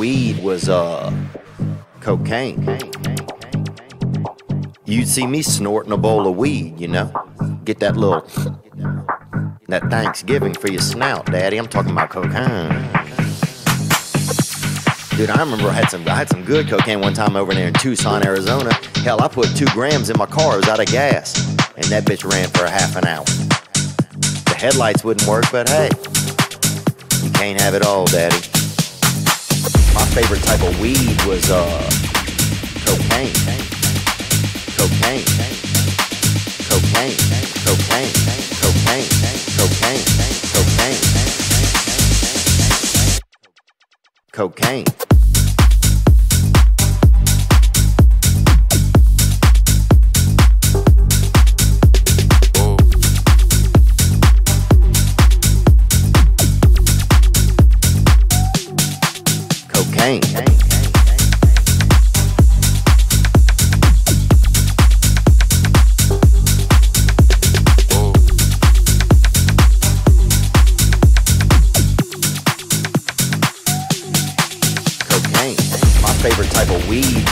weed was uh cocaine. You'd see me snorting a bowl of weed, you know? Get that little that Thanksgiving for your snout, Daddy. I'm talking about cocaine. Dude, I remember I had some I had some good cocaine one time over there in Tucson, Arizona. Hell, I put two grams in my car. It was out of gas, and that bitch ran for a half an hour. The headlights wouldn't work, but hey, you can't have it all, Daddy favorite type of weed was uh, cocaine. Cocaine. Cocaine. Cocaine. Cocaine. Cocaine. Cocaine. Cocaine.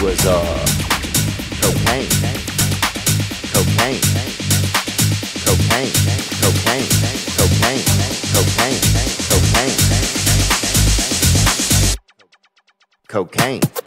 Was uh cocaine. Cocaine. Cocaine. Cocaine. Cocaine. Cocaine. Cocaine. Cocaine.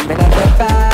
It at the back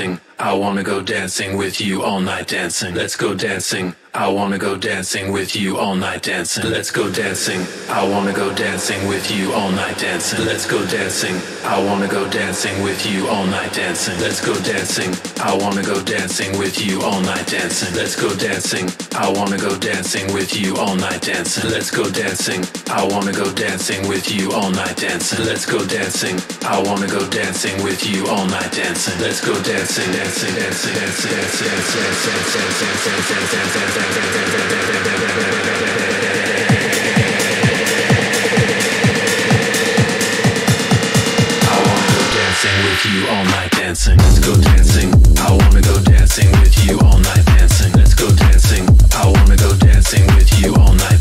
dancing. I wanna go dancing with you all night dancing. Let's go dancing. I wanna go dancing with you all night dancing. Let's go dancing. I wanna go dancing with you all night dancing. Let's go dancing. I wanna go dancing with you all night dancing. Let's go dancing. I wanna go dancing with you all night dancing. Let's go dancing. I wanna go dancing with you all night dancing. Let's go dancing. I wanna go dancing with you all night dancing. Let's go dancing. I wanna go dancing with you all night dancing. Let's go dancing, dancing, dancing, dancing, dancing, dancing, dancing, dancing, dancing, dancing, dancing. Dancing with you all night dancing. Let's go dancing. I wanna go dancing with you all night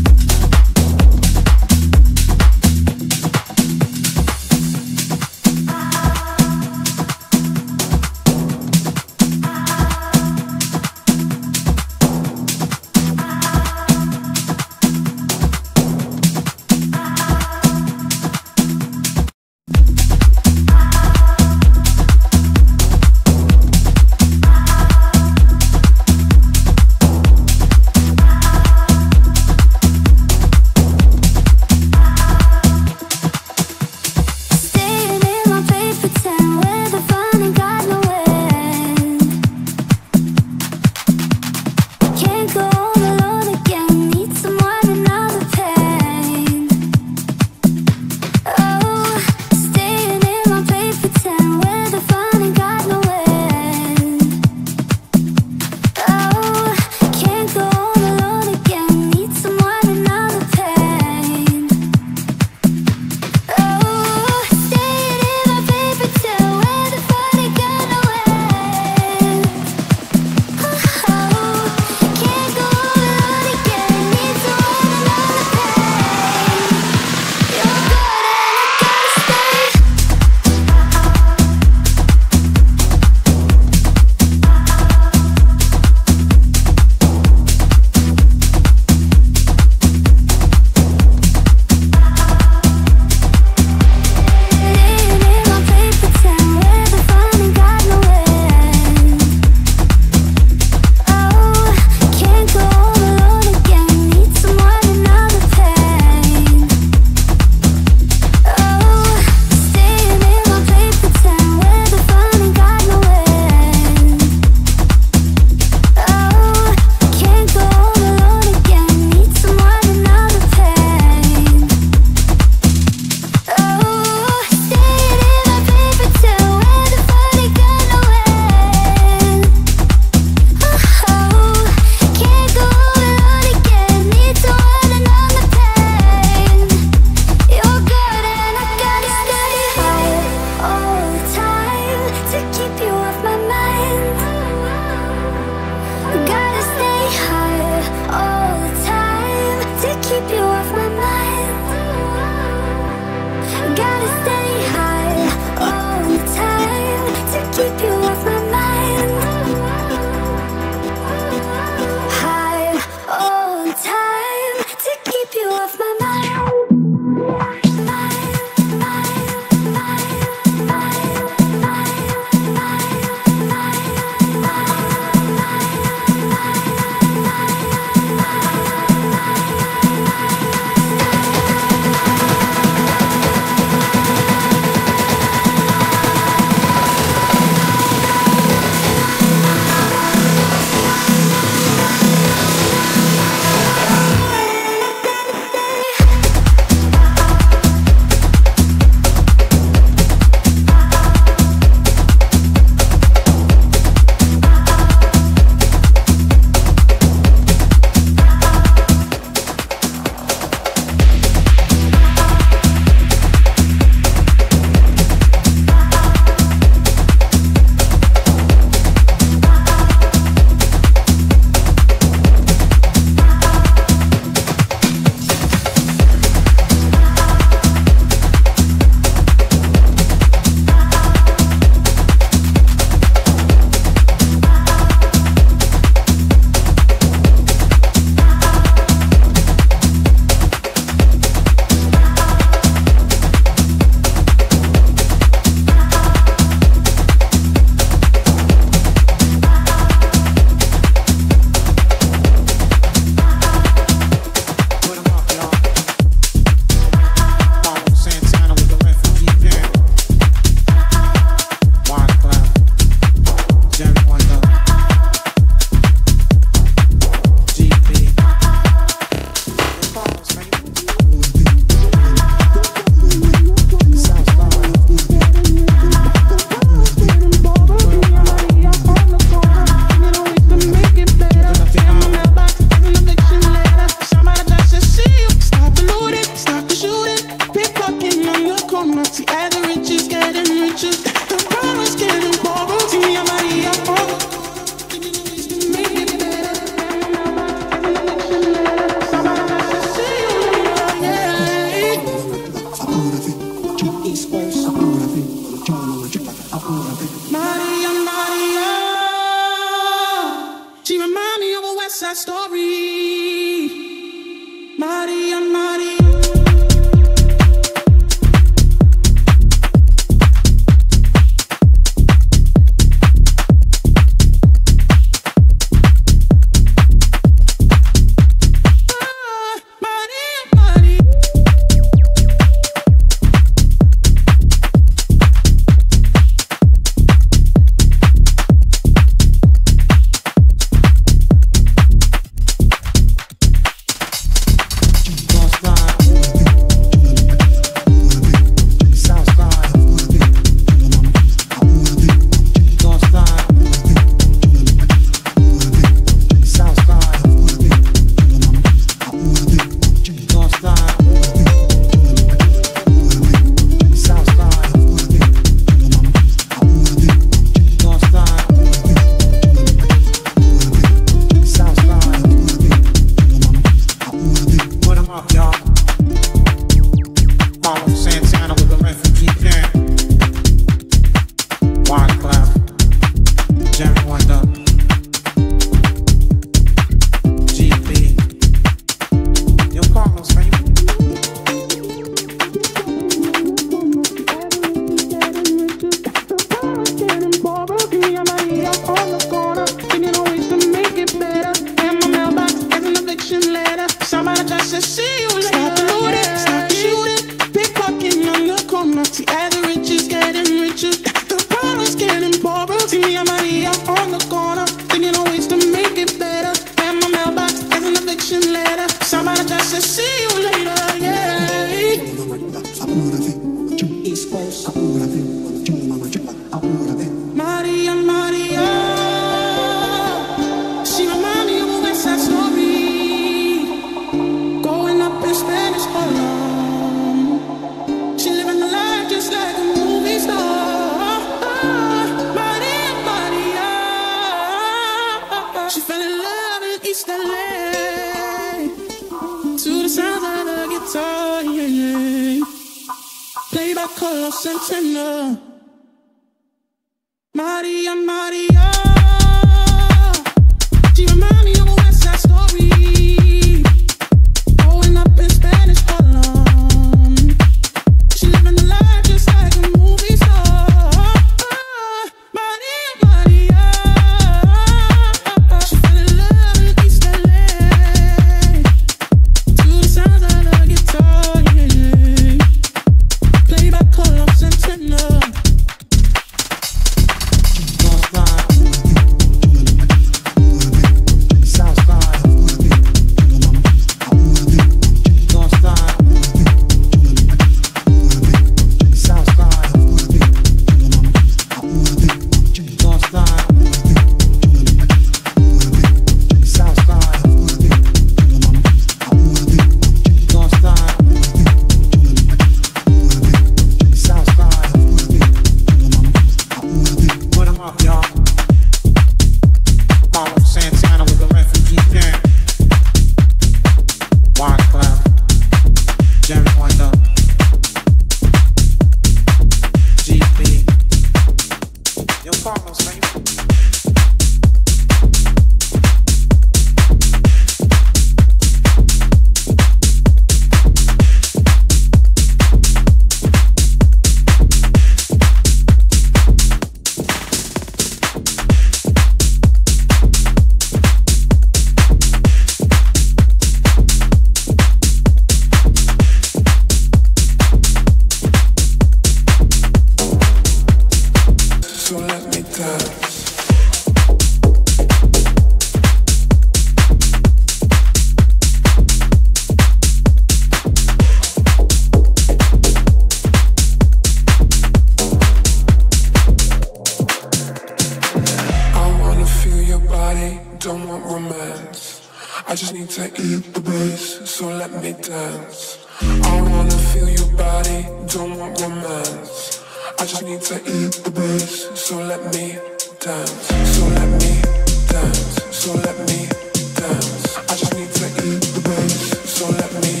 don't want romance. I just need to eat the bass, so let me dance. I wanna feel your body, don't want romance. I just need to eat the bass, so let me dance. So let me dance. So let me dance. I just need to eat the bass, so let me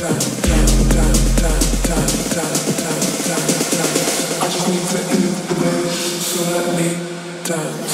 dance. Dance, dance, dance, dance, dance, dance, dance, dance. I just need to eat the bass, so let me dance.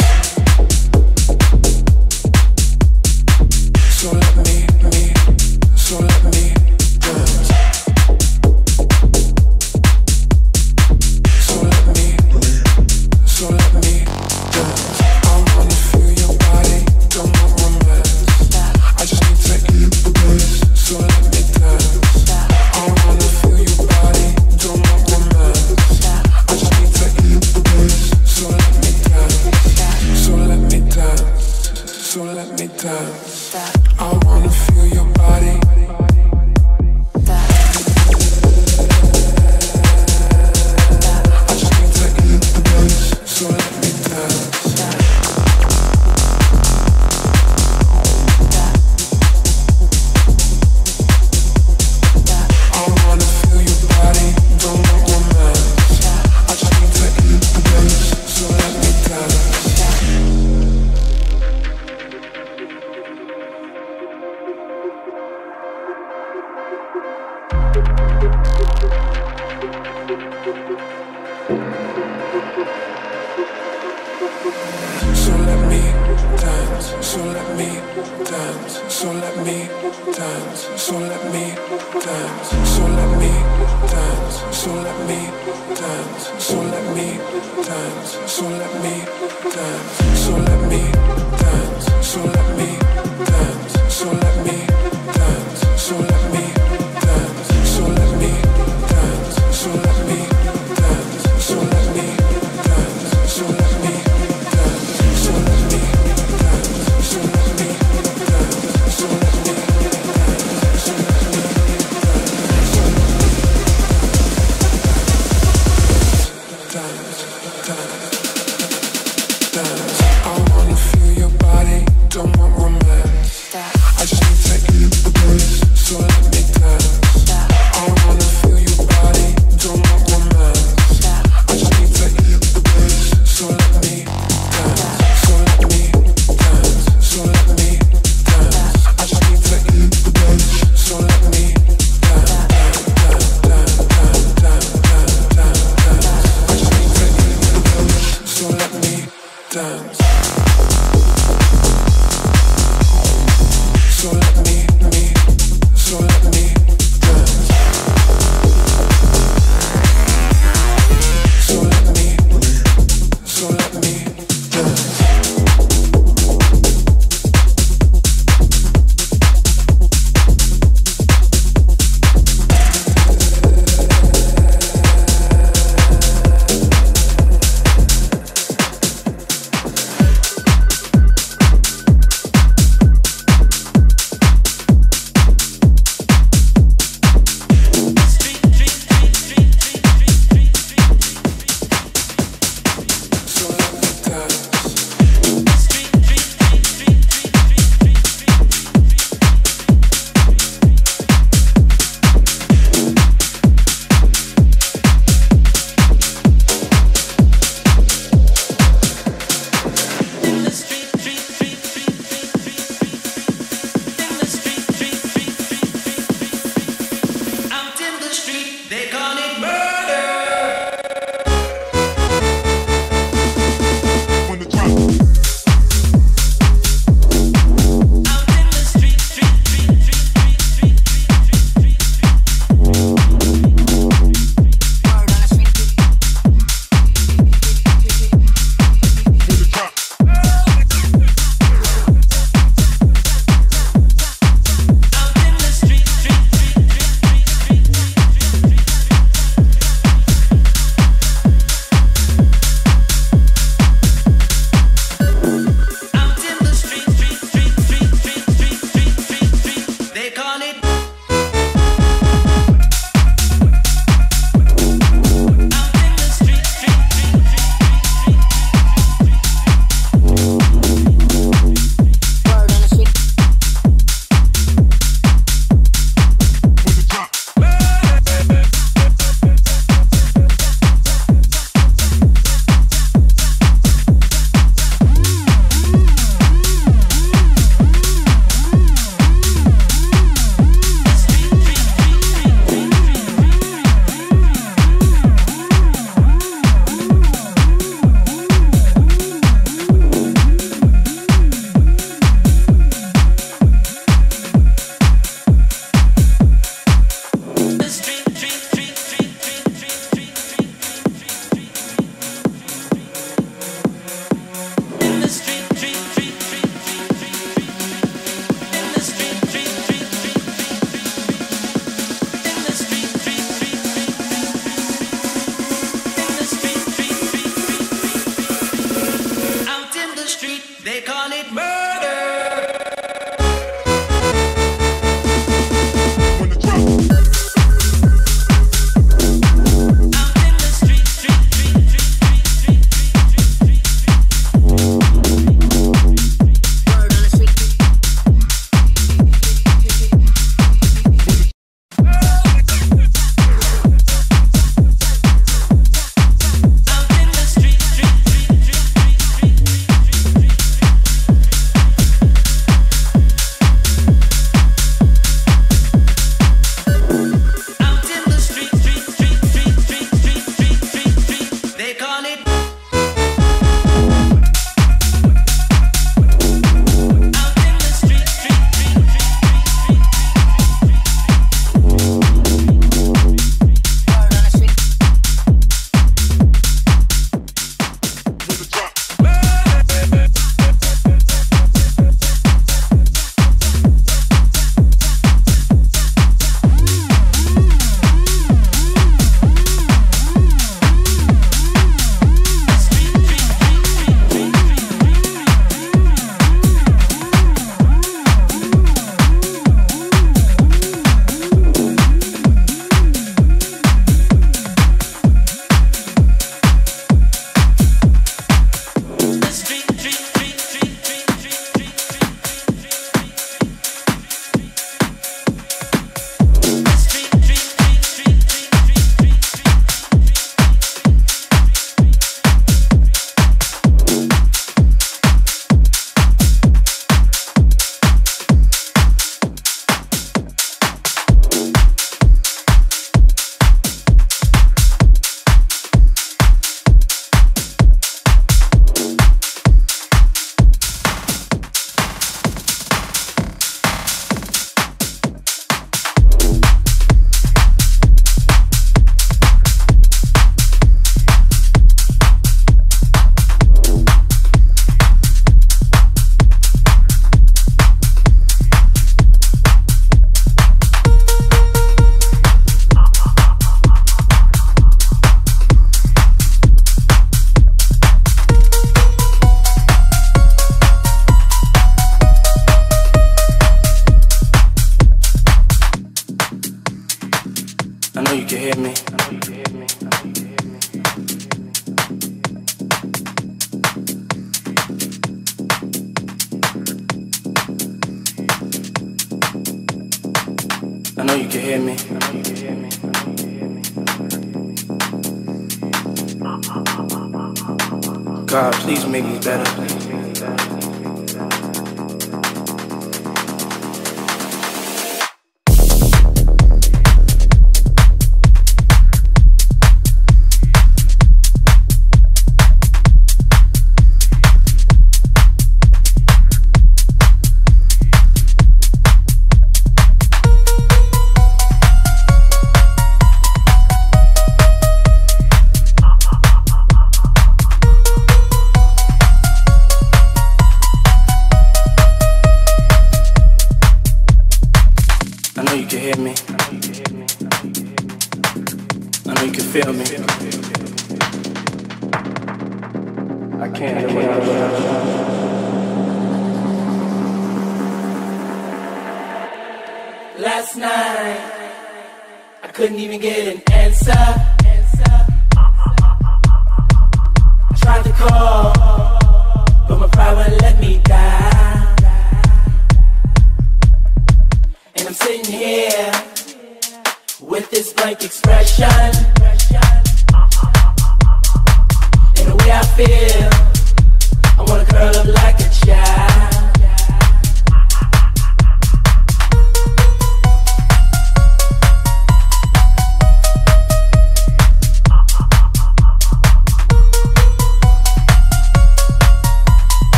Feel,